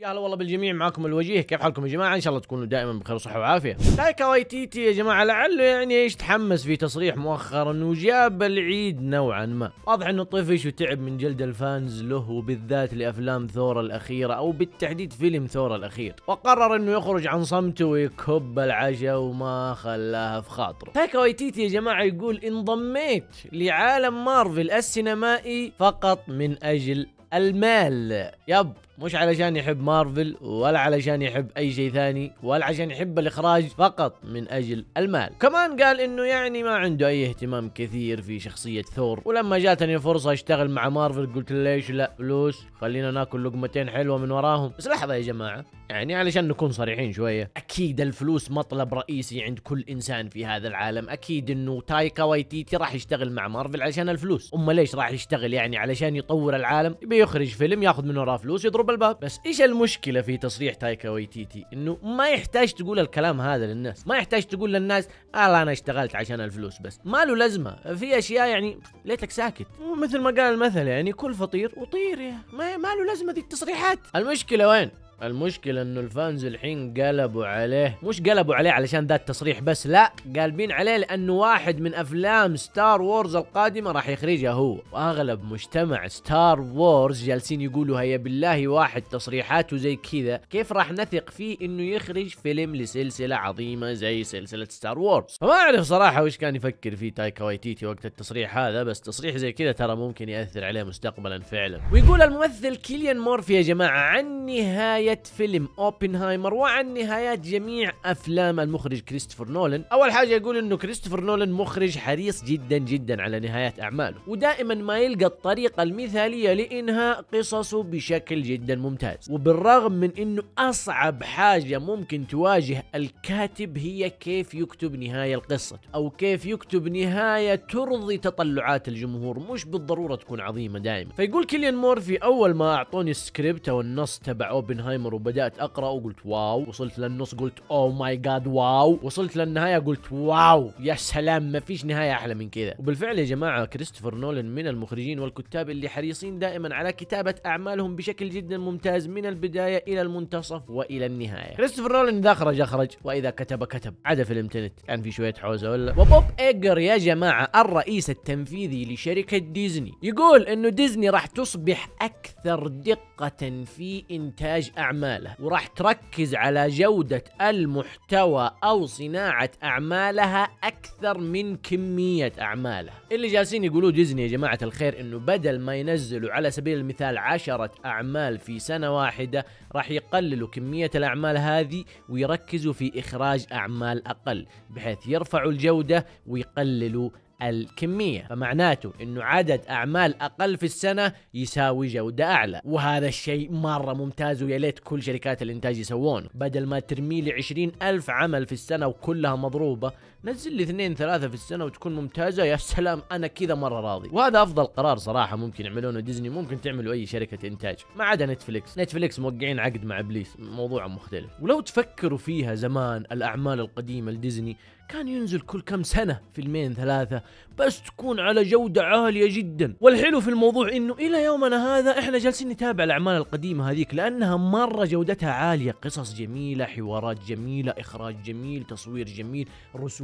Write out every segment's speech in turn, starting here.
يا هلا والله بالجميع معاكم الوجيه. كيف حالكم يا جماعة؟ إن شاء الله تكونوا دائما بخير وصحة وعافية. تايكا وايتيتي يا جماعة لعله يعني إيش تحمس في تصريح مؤخرا وجاب العيد نوعا ما. واضح إنه طفش وتعب من جلد ال fans له وبالذات لأفلام ثور الأخيرة أو بالتحديد فيلم ثور الأخير. وقرر إنه يخرج عن صمته ويكب العشاء وما خلاها في خاطره. تايكا وايتيتي يا جماعة يقول انضميت لعالم مارفل السينمائي فقط من أجل المال. yep. مش علشان يحب مارفل ولا علشان يحب أي شيء ثاني ولا عشان يحب الإخراج فقط من أجل المال. كمان قال إنه يعني ما عنده أي اهتمام كثير في شخصية ثور. ولما جاتني فرصة أشتغل مع مارفل قلت ليش لا؟ فلوس. خلينا ناكل لقمتين حلوة من وراهم. بس لحظة يا جماعة. يعني علشان نكون صريحين شوية. أكيد الفلوس مطلب رئيسي عند كل إنسان في هذا العالم. أكيد إنه تايكا وايتيتي راح يشتغل مع مارفل علشان الفلوس. أما ليش راح يشتغل يعني علشان يطور العالم؟ يبي يخرج فيلم ياخذ من وراه فلوس يضرب الباب. بس إيش المشكلة في تصريح تايكا وايتيتي إنه ما يحتاج تقول الكلام هذا للناس. ما يحتاج تقول للناس آه أنا اشتغلت عشان الفلوس بس. ما له لازمة. في أشياء يعني ليتك ساكت. مثل ما قال المثل يعني كل فطير وطير يا ما له لازمة ذي التصريحات. المشكلة وين؟ المشكلة إنه ال fans الحين قلبوا عليه مش قلبوا عليه علشان ذا التصريح بس لا قالبين عليه لأنه واحد من أفلام Star Wars القادمة راح يخرجها هو. وأغلب مجتمع Star Wars جالسين يقولوا هيا بالله واحد تصريحاته زي كذا. كيف راح نثق فيه إنه يخرج فيلم لسلسلة عظيمة زي سلسلة Star Wars فما أعرف صراحة وش كان يفكر فيه تايكا وايتيتي وقت التصريح هذا بس تصريح زي كذا ترى ممكن يأثر عليه مستقبلا فعلا. ويقول الممثل كيليان مورفي يا جماعة عن نهاية نهاية فيلم أوبنهايمر وعن نهايات جميع أفلام المخرج كريستوفر نولان. أول حاجة يقول إنه كريستوفر نولان مخرج حريص جدا جدا على نهايات أعماله ودائما ما يلقى الطريقة المثالية لإنهاء قصصه بشكل جدا ممتاز. وبالرغم من إنه أصعب حاجة ممكن تواجه الكاتب هي كيف يكتب نهاية القصة أو كيف يكتب نهاية ترضي تطلعات الجمهور مش بالضرورة تكون عظيمة دائما. فيقول كيليان مورفي أول ما أعطوني السكريبت أو النص تبع أوبنهايمر وبدأت أقرأ وقلت wow. وصلت للنص قلت oh my God wow. وصلت للنهاية قلت wow. يا سلام ما فيش نهاية أحلى من كذا. وبالفعل يا جماعة كريستوفر نولان من المخرجين والكتاب اللي حريصين دائما على كتابة أعمالهم بشكل جدا ممتاز من البداية إلى المنتصف وإلى النهاية. كريستوفر نولان إذا أخرج أخرج. وإذا كتب كتب. عدا فيلم تنت كان في شوية حوزة ولا؟ وبوب إيجر يا جماعة الرئيس التنفيذي لشركة ديزني يقول إنه ديزني راح تصبح أكثر دقة في إنتاج أعماله وراح تركز على جودة المحتوى أو صناعة أعمالها أكثر من كمية اعمالها اللي جالسين يقولوا ديزني يا جماعة الخير إنه بدل ما ينزلوا على سبيل المثال عشرة أعمال في سنة واحدة راح يقللوا كمية الأعمال هذه ويركزوا في إخراج أعمال أقل بحيث يرفعوا الجودة ويقللوا الكمية فمعناته إنه عدد أعمال أقل في السنة يساوي جودة أعلى. وهذا الشيء مرة ممتاز ويا ليت كل شركات الإنتاج يسوونه. بدل ما ترمي لي عشرين ألف عمل في السنة وكلها مضروبة نزل لي اثنين ثلاثة في السنة وتكون ممتازة. يا سلام أنا كذا مرة راضي. وهذا أفضل قرار صراحة ممكن يعملونه ديزني. ممكن تعملوا أي شركة إنتاج. ما عدا نتفليكس. نتفليكس موقعين عقد مع إبليس. موضوع مختلف. ولو تفكروا فيها زمان الأعمال القديمة لديزني كان ينزل كل كم سنة فيلمين ثلاثة بس تكون على جودة عالية جدا. والحلو في الموضوع إنه إلى يومنا هذا إحنا جالسين نتابع الأعمال القديمة هذيك لأنها مرة جودتها عالية. قصص جميلة حوارات جميلة إخراج جميل تصوير جميل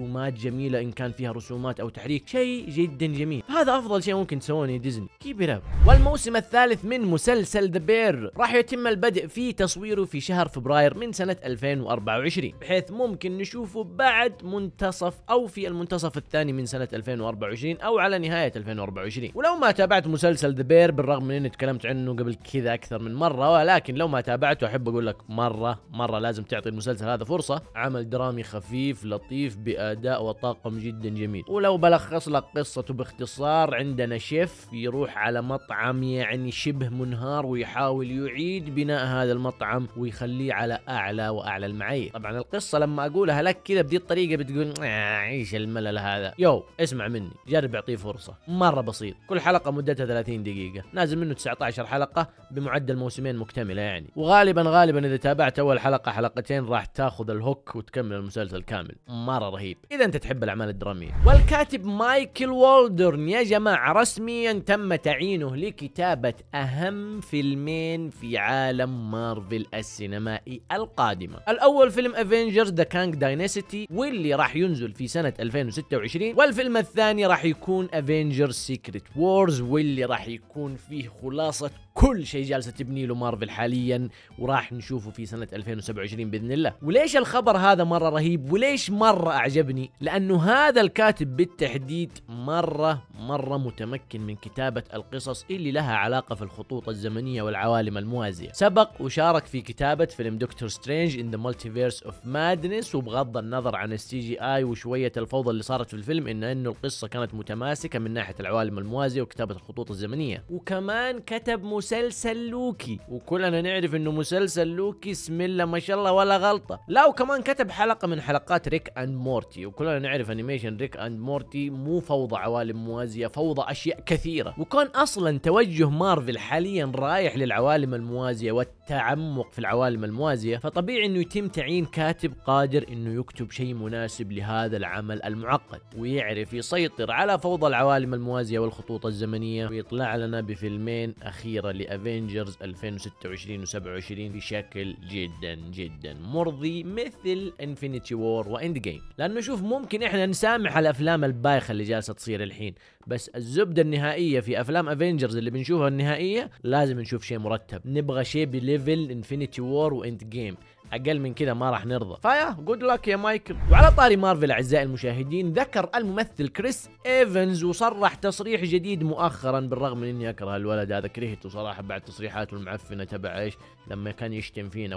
رسومات جميلة إن كان فيها رسومات أو تحريك شيء جدا جميل. هذا أفضل شيء ممكن تسوونه ديزني. keep up والموسم الثالث من مسلسل The Bear راح يتم البدء في تصويره في شهر فبراير من سنة 2024 بحيث ممكن نشوفه بعد منتصف أو في المنتصف الثاني من سنة 2024 أو على نهاية 2024 ولو ما تابعت مسلسل The Bear بالرغم من إني تكلمت عنه قبل كذا أكثر من مرة ولكن لو ما تابعته أحب أقول لك مرة مرة لازم تعطي المسلسل هذا فرصة. عمل درامي خفيف لطيف باداء وطاقم جدا جميل. ولو بلخص لك قصته باختصار عندنا شيف يروح على مطعم يعني شبه منهار ويحاول يعيد بناء هذا المطعم ويخليه على أعلى وأعلى المعايير. طبعا القصة لما أقولها لك كذا بذي الطريقة بتقول تقول آه الملل هذا؟ يو اسمع مني جرب اعطيه فرصة. مرة بسيط كل حلقة مدتها 30 دقيقة. نازل منه 19 حلقة بمعدل موسمين مكتملة يعني. وغالبا غالبا إذا تابعت أول حلقة حلقتين راح تاخذ ال hook وتكمل المسلسل كامل. مرة رهيب. إذا أنت تحب الأعمال الدرامية. والكاتب مايكل والدرن يا جماعة رسميا تم تعيينه لكتابة أهم فيلمين في عالم مارفل السينمائي القادمة. الأول فيلم Avengers The Kang Dynasty واللي راح ينزل في سنة 2026 والفيلم الثاني راح يكون Avengers Secret Wars واللي راح يكون فيه خلاصة كل شيء جالسة تبني له مارفل حاليا وراح نشوفه في سنة 2027 بإذن الله. وليش الخبر هذا مرة رهيب؟ وليش مرة أعجبني؟ لأنه هذا الكاتب بالتحديد مرة مرة متمكن من كتابة القصص اللي لها علاقة في الخطوط الزمنية والعوالم الموازية. سبق وشارك في كتابة فيلم Doctor Strange in the Multiverse of Madness وبغض النظر عن ال CGI وشوية الفوضى اللي صارت في الفيلم إلا إنه القصة كانت متماسكة من ناحية العوالم الموازية وكتابة الخطوط الزمنية. وكمان كتب مسلسل لوكي. وكلنا نعرف إنه مسلسل لوكي بسم الله ما شاء الله ولا غلطة. لا وكمان كتب حلقة من حلقات Rick and Morty. وكلنا نعرف animation Rick and Morty مو فوضى عوالم موازية فوضى أشياء كثيرة. وكون أصلا توجه مارفل حاليا رايح للعوالم الموازية والتعمق في العوالم الموازية. فطبيعي إنه يتم تعيين كاتب قادر إنه يكتب شيء مناسب لهذا العمل المعقد. ويعرف يسيطر على فوضى العوالم الموازية والخطوط الزمنية. ويطلع لنا بفيلمين اخيره ل Avengers 2026 و27 بشكل جدا جدا. مرضي مثل Infinity War و Endgame لأنه شوف ممكن إحنا نسامح الأفلام البايخة اللي جالسة تصير الحين. بس الزبدة النهائية في أفلام Avengers اللي بنشوفها النهائية لازم نشوف شيء مرتب. نبغى شيء ب level Infinity War و Endgame أقل من كذا ما راح نرضى. ف good luck يا مايكل. وعلى طاري مارفل أعزائي المشاهدين ذكر الممثل كريس إيفنز وصرح تصريح جديد مؤخرا بالرغم من إني أكره الولد. هذا كرهته صراحة بعد تصريحاته المعفنة تبع إيش؟ لما كان يشتم فينا.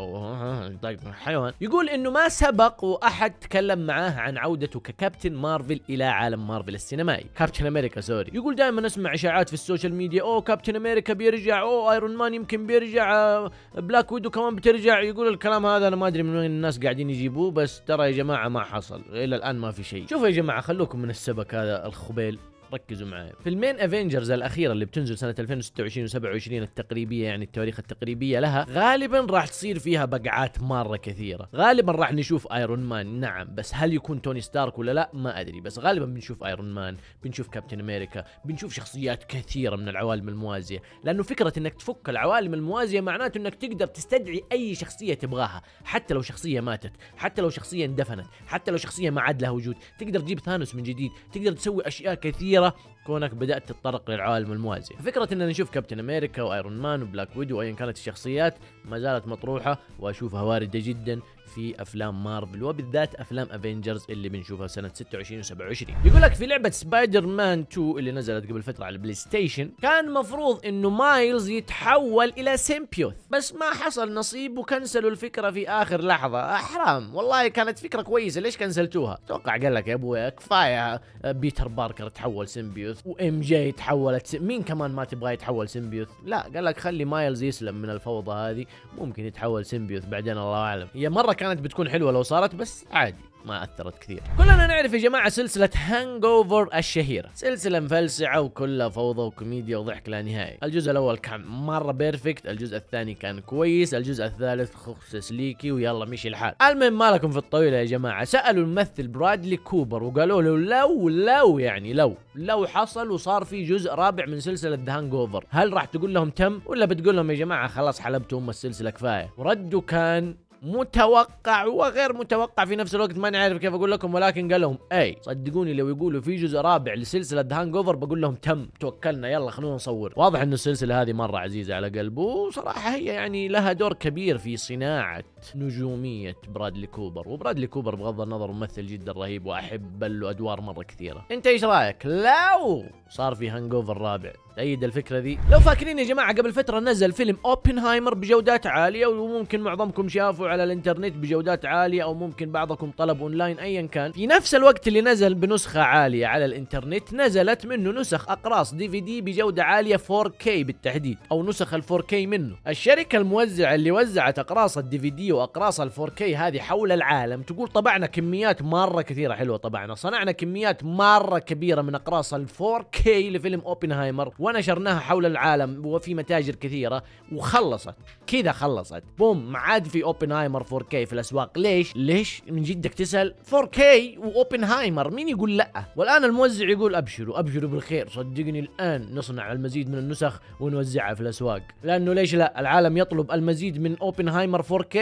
حيوان. يقول إنه ما سبق وأحد تكلم معاه عن عودته ككابتن مارفل إلى عالم مارفل السينمائي. كابتن أمريكا sorry. يقول دائما أسمع إشاعات في السوشيال ميديا. أوه كابتن أمريكا بيرجع. أوه ايرون مان يمكن بيرجع. بلاك ويدو كمان بترجع. يقول الكلام هذا. أنا ما أدري من وين الناس قاعدين يجيبوه بس ترى يا جماعة ما حصل إلى الآن ما في شيء. شوفوا يا جماعة خلوكم من السبك هذا الخبيل. ركزوا معي فيلمين افنجرز الأخيرة اللي بتنزل سنة 2026 و27 التقريبية يعني التواريخ التقريبية لها غالبا راح تصير فيها رجعات مرة كثيرة. غالبا راح نشوف ايرون مان نعم بس هل يكون توني ستارك ولا لا؟ ما أدري بس غالبا بنشوف ايرون مان بنشوف كابتن أمريكا بنشوف شخصيات كثيرة من العوالم الموازية. لأنه فكرة إنك تفك العوالم الموازية معناته إنك تقدر تستدعي أي شخصية تبغاها حتى لو شخصية ماتت حتى لو شخصية اندفنت حتى لو شخصية ما عاد لها وجود. تقدر تجيب ثانوس من جديد تقدر تسوي أشياء كثيرة كونك بدأت تتطرق للعوالم الموازية. فكرة ان نشوف كابتن أمريكا وأيرون مان وبلاك ويدو وايا كانت الشخصيات ما زالت مطروحة وأشوفها واردة جدا. في أفلام مارفل وبالذات أفلام افنجرز اللي بنشوفها سنة 26 و27 يقول لك في لعبة سبايدر مان 2 اللي نزلت قبل فترة على البلاي ستيشن كان مفروض إنه مايلز يتحول إلى symbiote بس ما حصل نصيب وكنسلوا الفكرة في آخر لحظة. حرام. والله كانت فكرة كويسة. ليش كنسلتوها؟ أتوقع قال لك يا أبوي كفاية. بيتر باركر تحول symbiote وام جي تحولت. مين كمان ما تبغى يتحول symbiote لا قال لك خلي مايلز يسلم من الفوضى هذه. ممكن يتحول symbiote بعدين الله أعلم. هي مرة كانت بتكون حلوة لو صارت بس عادي ما أثرت كثير. كلنا نعرف يا جماعة سلسلة هانج اوفر الشهيرة. سلسلة مفلسعة وكلها فوضى وكوميديا وضحك لا نهائي. الجزء الأول كان مرة perfect الجزء الثاني كان كويس الجزء الثالث خخ سليكي ويلا مشي الحال. المهم ما لكم في الطويلة يا جماعة سألوا الممثل برادلي كوبر وقالوا له لو لو يعني لو لو حصل وصار في جزء رابع من سلسلة ذا هانج اوفر هل راح تقول لهم تم؟ ولا بتقول لهم يا جماعة خلاص حلبتوا أم السلسلة كفاية؟ ورده كان متوقع وغير متوقع في نفس الوقت ما نعرف كيف أقول لكم ولكن قال لهم اي صدقوني لو يقولوا في جزء رابع لسلسلة هانج اوفر بقول لهم تم توكلنا يلا خلونا نصور. واضح إنه السلسلة هذه مرة عزيزة على قلبه وصراحة هي يعني لها دور كبير في صناعة نجومية برادلي كوبر وبرادلي كوبر بغض النظر ممثل جدا رهيب وأحب له أدوار مرة كثيرة. أنت إيش رأيك؟ لو صار في هانج اوفر رابع تأيد الفكرة ذي. لو فاكرين يا جماعة قبل فترة نزل فيلم أوبنهايمر بجودات عالية وممكن معظمكم شافوا على الإنترنت بجودات عالية أو ممكن بعضكم طلب أونلاين ايا كان. في نفس الوقت اللي نزل بنسخة عالية على الإنترنت نزلت منه نسخ أقراص DVD بجودة عالية 4K بالتحديد أو نسخ ال 4K منه. الشركة الموزعة اللي وزعت أقراص ال DVD وأقراص ال 4K هذه حول العالم تقول طبعنا كميات مرة كثيرة حلوة طبعنا صنعنا كميات مرة كبيرة من أقراص ال 4K لفيلم أوبنهايمر ونشرناها حول العالم وفي متاجر كثيرة وخلصت. كذا خلصت. بوم ما عاد في اوبنهايمر 4K في الأسواق. ليش؟ ليش؟ من جدك تسأل. 4K واوبنهايمر مين يقول لأ؟ والآن الموزع يقول أبشروا أبشروا بالخير. صدقني الآن نصنع المزيد من النسخ ونوزعها في الأسواق. لأنه ليش لأ؟ العالم يطلب المزيد من اوبنهايمر 4K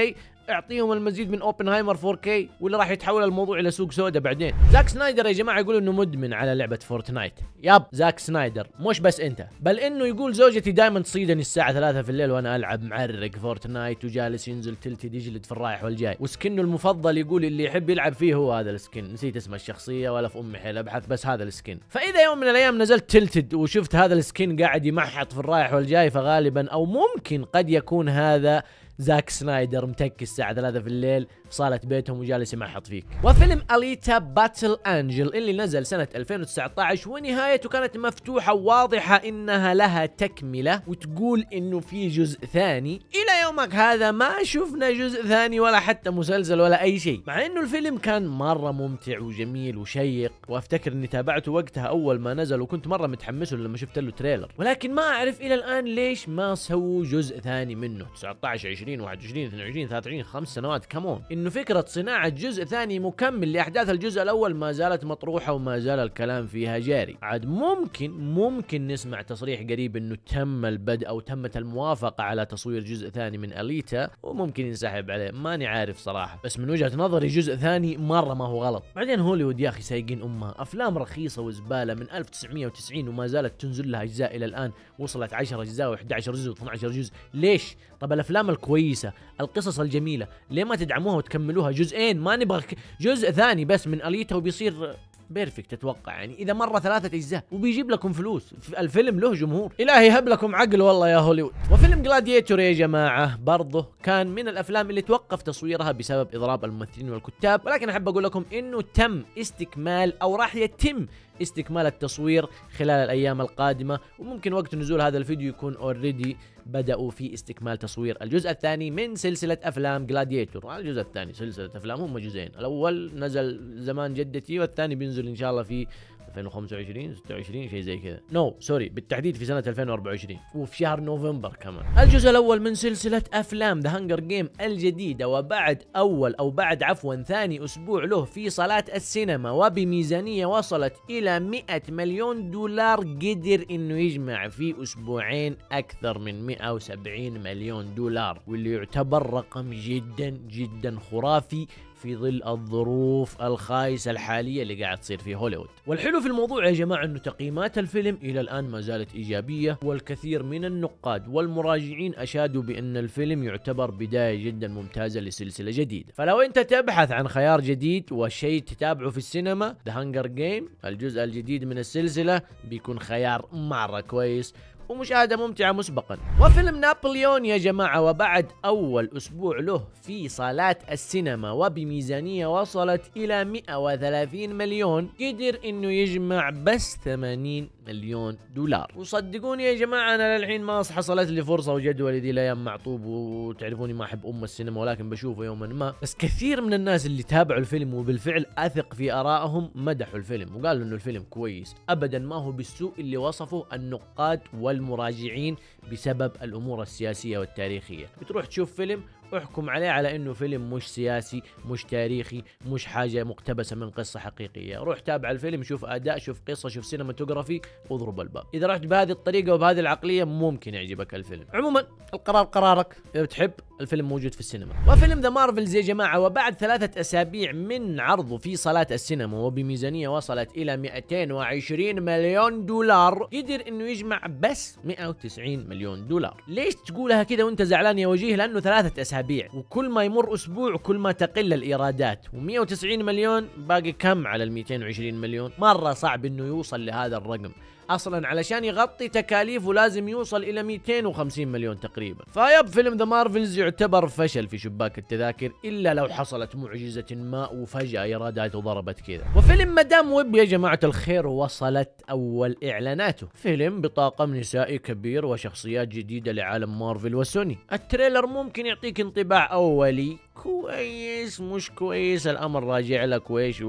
اعطيهم المزيد من اوبنهايمر 4K واللي راح يتحول الموضوع إلى سوق سوداء بعدين. زاك سنايدر يا جماعة يقول إنه مدمن على لعبة فورتنايت. yep زاك سنايدر مش بس أنت بل إنه يقول زوجتي دائما تصيدني الساعة 3 في الليل وأنا ألعب معرق فورتنايت وجالس ينزل Tilted يجلد في الرايح والجاي. و skin ه المفضل يقول اللي يحب يلعب فيه هو هذا ال skin. نسيت اسم الشخصية ولا في أمي حيل أبحث بس هذا ال skin. فإذا يوم من الأيام نزلت Tilted وشفت هذا ال skin قاعد يمحط في الرايح والجاي فغالبا أو ممكن قد يكون هذا زاك سنايدر متكي الساعة 3 في الليل في صالة بيتهم وجالس يمحط فيك. وفيلم أليتا باتل أنجل اللي نزل سنة 2019 ونهايته كانت مفتوحة وواضحة إنها لها تكملة وتقول إنه في جزء ثاني. إلى يومك هذا ما شفنا جزء ثاني ولا حتى مسلسل ولا أي شيء. مع إنه الفيلم كان مرة ممتع وجميل وشيق وأفتكر إني تابعته وقتها أول ما نزل وكنت مرة متحمس لما شفت له تريلر. ولكن ما أعرف إلى الآن ليش ما سووا جزء ثاني منه. 19 20 20 21 22 23 خمس سنوات كمون انه فكرة صناعة جزء ثاني مكمل لأحداث الجزء الأول ما زالت مطروحة وما زال الكلام فيها جاري. عاد ممكن ممكن نسمع تصريح قريب إنه تم البدء أو تمت الموافقة على تصوير جزء ثاني من أليتا وممكن ينسحب عليه. ماني عارف صراحة. بس من وجهة نظري جزء ثاني مرة ما هو غلط. بعدين هوليوود يا أخي سايقين أمها. أفلام رخيصة وزبالة من 1990 وما زالت تنزل لها أجزاء إلى الآن. وصلت 10 أجزاء و11 جزء و12 جزء. ليش؟ طب الأفلام الكويسه القصص الجميلة. ليه ما تدعموها وتكملوها؟ جزئين ما نبغى جزء ثاني بس من أليتا وبيصير perfect أتوقع يعني. إذا مرة ثلاثة أجزاء وبيجيب لكم فلوس. الفيلم له جمهور. الله يهب لكم عقل والله يا هوليوود وفيلم جلاديتور يا جماعة برضه كان من الأفلام اللي توقف تصويرها بسبب إضراب الممثلين والكتاب. ولكن أحب أقول لكم إنه تم استكمال أو راح يتم استكمال التصوير خلال الأيام القادمة وممكن وقت نزول هذا الفيديو يكون already بدأوا في استكمال تصوير الجزء الثاني من سلسلة أفلام جلاديتور الجزء الثاني سلسلة أفلام هم جزئين. الأول نزل زمان جدتي والثاني بينزل إن شاء الله في 2025 26 شيء زي كذا. no no, sorry بالتحديد في سنة 2024 وفي شهر نوفمبر كمان. الجزء الأول من سلسلة أفلام ذا هانجر جيم الجديدة وبعد أول أو بعد عفوا ثاني أسبوع له في صالات السينما وبميزانية وصلت إلى 100 مليون دولار قدر إنه يجمع في أسبوعين أكثر من 170 مليون دولار واللي يعتبر رقم جدا جدا خرافي في ظل الظروف الخايسة الحالية اللي قاعد تصير في هوليوود. والحلو في الموضوع يا جماعة إنه تقييمات الفيلم إلى الآن ما زالت إيجابية والكثير من النقاد والمراجعين أشادوا بأن الفيلم يعتبر بداية جدا ممتازة لسلسلة جديدة. فلو أنت تبحث عن خيار جديد وشيء تتابعه في السينما ذا هانجر جيم الجزء الجديد من السلسلة بيكون خيار مرة كويس. ومشاهدة ممتعة مسبقا. وفيلم نابليون يا جماعة وبعد أول أسبوع له في صالات السينما وبميزانية وصلت إلى 130 مليون قدر إنه يجمع بس 80 مليون دولار. وصدقوني يا جماعة أنا للحين ما حصلت لي فرصة وجدولي ذي الأيام معطوب وتعرفوني ما أحب أم السينما ولكن بشوفه يوما ما. بس كثير من الناس اللي تابعوا الفيلم وبالفعل أثق في آرائهم مدحوا الفيلم وقالوا إنه الفيلم كويس. أبدا ما هو بالسوء اللي وصفه النقاد والمراجعين بسبب الأمور السياسية والتاريخية. بتروح تشوف فيلم احكم عليه على إنه فيلم مش سياسي مش تاريخي مش حاجة مقتبسة من قصة حقيقية. روح تابع الفيلم شوف أداء شوف قصة شوف cinematography واضرب الباب. إذا رحت بهذه الطريقة وبهذه العقلية ممكن يعجبك الفيلم. عموما القرار قرارك. إذا بتحب الفيلم موجود في السينما. وفيلم The Marvels يا جماعة وبعد ثلاثة أسابيع من عرضه في صالات السينما وبميزانية وصلت إلى 220 مليون دولار قدر إنه يجمع بس 190 مليون. دولار. ليش تقولها كذا وانت زعلان يا وجيه؟ لأنه ثلاثة أسابيع. وكل ما يمر أسبوع كل ما تقل الإيرادات. و190 مليون باقي كم على ال 220 مليون؟ مرة صعب إنه يوصل لهذا الرقم. أصلا علشان يغطي تكاليفه لازم يوصل إلى 250 مليون تقريبا. فبفيلم The Marvels يعتبر فشل في شباك التذاكر إلا لو حصلت معجزة ما وفجأة ايراداته ضربت كذا. وفيلم مدام ويب يا جماعة الخير وصلت أول إعلاناته. فيلم بطاقم نسائي كبير وشخصيات جديدة لعالم مارفل وسوني. ال trailer ممكن يعطيك انطباع أولي كويس مش كويس الأمر راجع لك وايش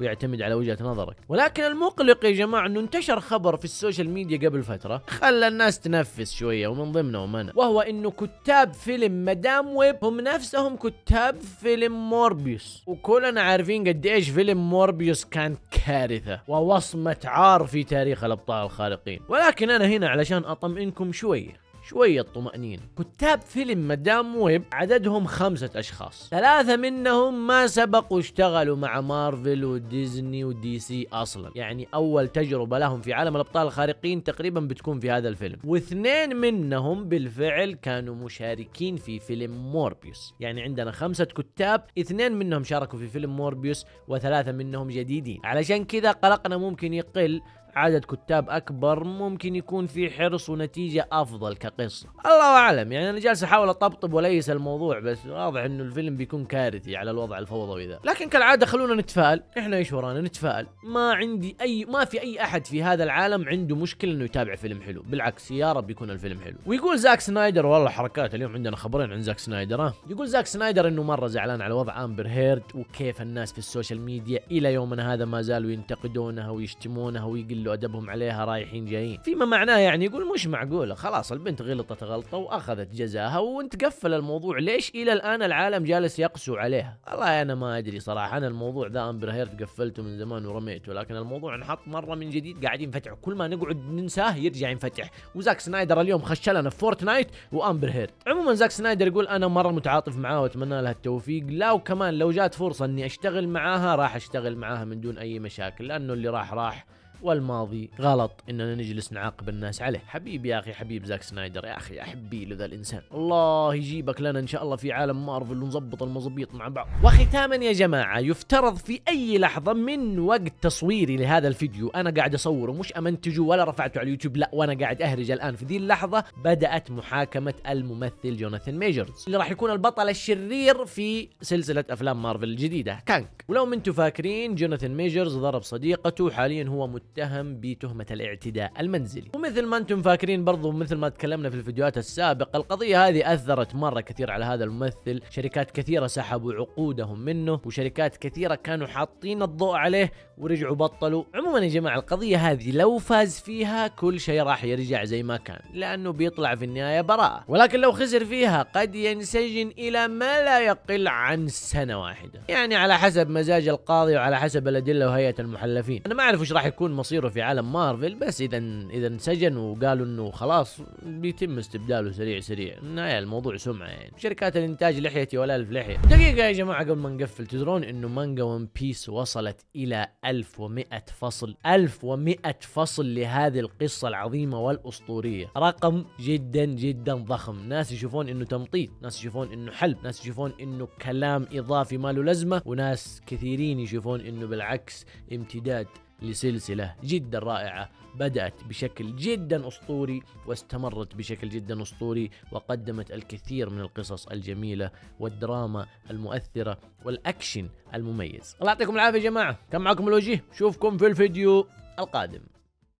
ويعتمد على وجهة نظرك. ولكن المقلق يا جماعة إنه انتشر خبر في السوشيال ميديا قبل فترة خلى الناس تنفس شوية ومن ضمنهم أنا وهو إنه كتاب فيلم مدام ويب هم نفسهم كتاب فيلم موربيوس. وكلنا عارفين قد إيش فيلم موربيوس كان كارثة ووصمة عار في تاريخ الأبطال الخارقين. ولكن أنا هنا علشان أطمئنكم شوية. شوية طمأنينة كتاب فيلم مدام ويب عددهم خمسة أشخاص. ثلاثة منهم ما سبقوا اشتغلوا مع مارفل وديزني ودي سي أصلا. يعني أول تجربة لهم في عالم الأبطال الخارقين تقريبا بتكون في هذا الفيلم. واثنين منهم بالفعل كانوا مشاركين في فيلم موربيوس. يعني عندنا خمسة كتاب اثنين منهم شاركوا في فيلم موربيوس وثلاثة منهم جديدين. علشان كذا قلقنا ممكن يقل عدد كتاب أكبر ممكن يكون في حرص ونتيجة أفضل كقصة. الله أعلم يعني أنا جالس أحاول أطبطب وأليس الموضوع بس واضح إنه الفيلم بيكون كارثي على الوضع الفوضوي ذا. لكن كالعادة خلونا نتفائل إحنا إيش ورانا؟ نتفائل. ما عندي أي ما في أي أحد في هذا العالم عنده مشكلة إنه يتابع فيلم حلو. بالعكس يا رب يكون الفيلم حلو. ويقول زاك سنايدر والله حركات اليوم عندنا خبرين عن زاك سنايدر ها. يقول زاك سنايدر إنه مرة زعلان على وضع أمبر هيرد وكيف الناس في السوشيال ميديا إلى يومنا هذا ما زالوا ينتقدونها ويشتمونها ويقلوا أدبهم عليها رايحين جايين. فيما معناه يعني يقول مش معقوله خلاص البنت غلطت غلطة وأخذت جزاها وانت قفل الموضوع. ليش إلى الآن العالم جالس يقسو عليها؟ والله أنا ما أدري صراحة. أنا الموضوع ذا أمبر هيرد قفلته من زمان ورميته. لكن الموضوع انحط مرة من جديد. قاعدين ينفتح. كل ما نقعد ننساه يرجع ينفتح. وزاك سنايدر اليوم خش لنا في فورتنايت وأمبر هيرد عموما زاك سنايدر يقول أنا مرة متعاطف معاه وأتمنى لها التوفيق. لا وكمان لو جات فرصة إني أشتغل معاها راح أشتغل معاها من دون أي مشاكل. لأنه اللي راح راح. والماضي غلط. إننا نجلس نعاقب الناس عليه. حبيبي يا أخي حبيب زاك سنايدر. يا أخي أحبي له ذا الإنسان. الله يجيبك لنا إن شاء الله في عالم مارفل ونظبط المظبيط مع بعض. وختاما يا جماعة يفترض في أي لحظة من وقت تصويري لهذا الفيديو أنا قاعد أصوره. مش أمنتجه ولا رفعته على اليوتيوب لا وأنا قاعد أهرج الآن في ذي اللحظة. بدأت محاكمة الممثل جوناثان ميجرز اللي راح يكون البطل الشرير في سلسلة أفلام مارفل الجديدة. Kang. ولو ما أنتم فاكرين جوناثان ميجرز ضرب صديقته حاليا هو متهم بتهمة الاعتداء المنزلي. ومثل ما أنتم فاكرين برضو مثل ما تكلمنا في الفيديوهات السابقة القضية هذه أثرت مرة كثير على هذا الممثل. شركات كثيرة سحبوا عقودهم منه وشركات كثيرة كانوا حاطين الضوء عليه ورجعوا بطلوا. عموما يا جماعة القضية هذه لو فاز فيها كل شيء راح يرجع زي ما كان لأنه بيطلع في النهاية براءة. ولكن لو خسر فيها قد ينسجن إلى ما لا يقل عن سنة واحدة. يعني على حسب مزاج القاضي وعلى حسب الأدلة وهيئة المحلفين. أنا ما أعرف وش راح يكون مصيره في عالم مارفل بس إذا إذا انسجن وقالوا إنه خلاص بيتم استبداله سريع سريع. النهايه الموضوع سمعة يعني. شركات الإنتاج لحيتي ولا الف لحية. دقيقة يا جماعة قبل ما نقفل تدرون إنه مانجا ون بيس وصلت إلى 1100 فصل 1100 فصل لهذه القصة العظيمة والأسطورية. رقم جدا جدا ضخم. ناس يشوفون إنه تمطيط ناس يشوفون إنه حلب ناس يشوفون إنه كلام إضافي ما له لازمة وناس كثيرين يشوفون إنه بالعكس امتداد لسلسلة جدا رائعة بدأت بشكل جدا أسطوري واستمرت بشكل جدا أسطوري وقدمت الكثير من القصص الجميلة والدراما المؤثرة والأكشن المميز. الله يعطيكم العافية يا جماعة. كان معكم الوجيه. شوفكم في الفيديو القادم.